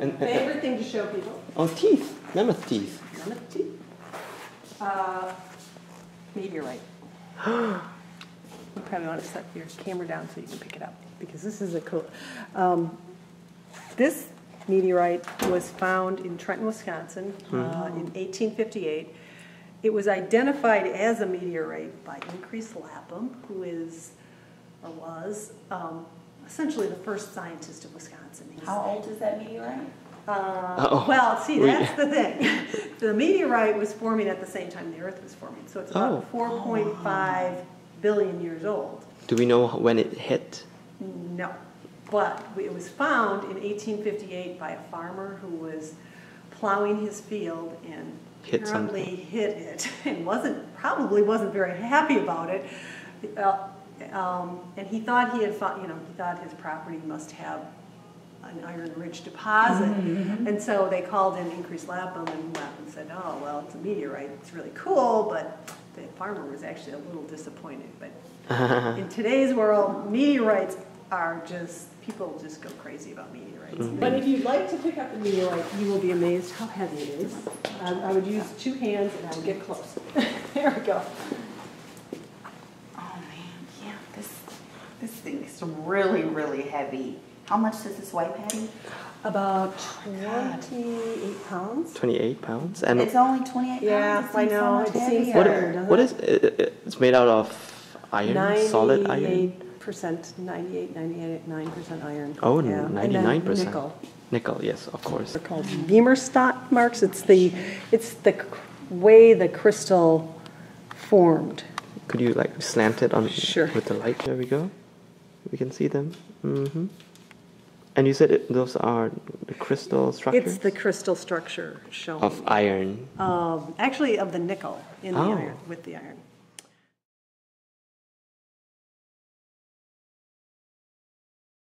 And, Favorite thing to show people, oh, teeth, mammoth teeth. mammoth teeth. Uh, Meteorite. You probably want to set your camera down so you can pick it up, because this is a cool. um, This meteorite was found in Trenton, Wisconsin, uh, in 1858. It was identified as a meteorite by Increase Lapham, who is, or was, um, essentially the first scientist of Wisconsin. He's- How old is that meteorite? uh, Oh, Well, see, we- that's the thing. The meteorite was forming at the same time the Earth was forming, so it's Oh. about 4.5 billion years old. Do we know when it hit? No, but it was found in 1858 by a farmer who was plowing his field and Hit apparently something. hit it and wasn't, probably wasn't very happy about it. Uh, um, And he thought he had found, you know, he thought his property must have an iron-rich deposit. And so they called in Increase Lapham and Lapham said, oh, well, it's a meteorite, it's really cool, but the farmer was actually a little disappointed. But in today's world, meteorites are just, people just go crazy about meteorites. But if you'd like to pick up a meteorite, you will be amazed how heavy it is. Um, I would use two hands and I would get close. There we go. Oh, man, yeah, this, this thing is really, really heavy. How much does this weigh, Patty? About oh God. 28 pounds. 28 pounds? And It's only twenty-eight Yeah, pounds? I It seems so know, much it seems heavier. what, heavier, doesn't it? is it, it- It's made out of iron, solid iron? 98%, 98, 99% iron. Oh, Yeah, 99%. nickel. Nickel, yes, of course. They're called Widmanstätten marks. It's the, it's the way the crystal formed. Could you like slant it on Sure. with the light? There we go. We can see them. hmm And you said it, those are the crystal structures It's the crystal structure shown. of iron. Um, Actually, of the nickel in the Oh. iron, with the iron.